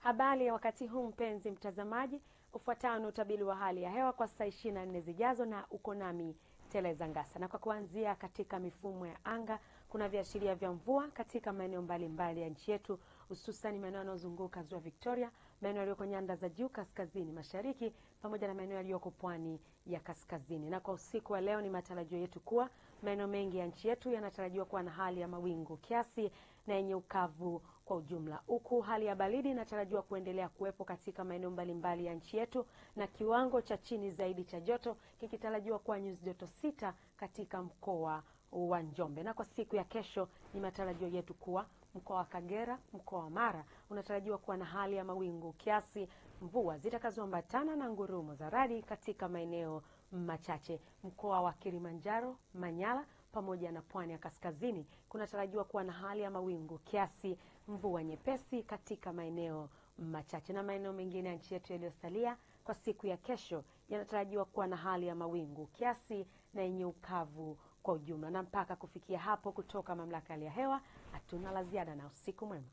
Habari ya wakati huu mpenzi mtazamaji, ufuatao ni utabiri wa hali ya hewa kwa saa 24 zijazo, na uko nami Teleza Ngasa. Na kwa kuanzia katika mifumo ya anga, kuna viashiria vya mvua katika maeneo mbalimbali ya nchi yetu, hususan maeneo yanayozunguka ziwa Victoria, maeneo yaliyoko nyanda za juu kaskazini mashariki, pamoja na maeneo yaliyoko pwani ya kaskazini. Na kwa usiku wa leo, ni matarajio yetu kuwa maeneo mengi ya nchi yetu yanatarajiwa kuwa na hali ya mawingu kiasi na yenye ukavu kwa ujumla, huku hali ya baridi inatarajiwa kuendelea kuwepo katika maeneo mbalimbali ya nchi yetu, na kiwango cha chini zaidi cha joto kikitarajiwa kuwa nyuzi joto sita katika mkoa wa Njombe. Na kwa siku ya kesho, ni matarajio yetu kuwa mkoa wa Kagera, mkoa wa Mara unatarajiwa kuwa na hali ya mawingu kiasi, mvua zitakazoambatana na ngurumo za radi katika maeneo machache. Mkoa wa Kilimanjaro, Manyara pamoja na pwani ya kaskazini kunatarajiwa kuwa na hali ya mawingu kiasi, mvua nyepesi katika maeneo machache, na maeneo mengine ya nchi yetu yaliyosalia kwa siku ya kesho yanatarajiwa kuwa na hali ya mawingu kiasi na yenye ukavu kwa ujumla. Na mpaka kufikia hapo, kutoka mamlaka ya hali ya hewa hatuna la ziada, na usiku mwema.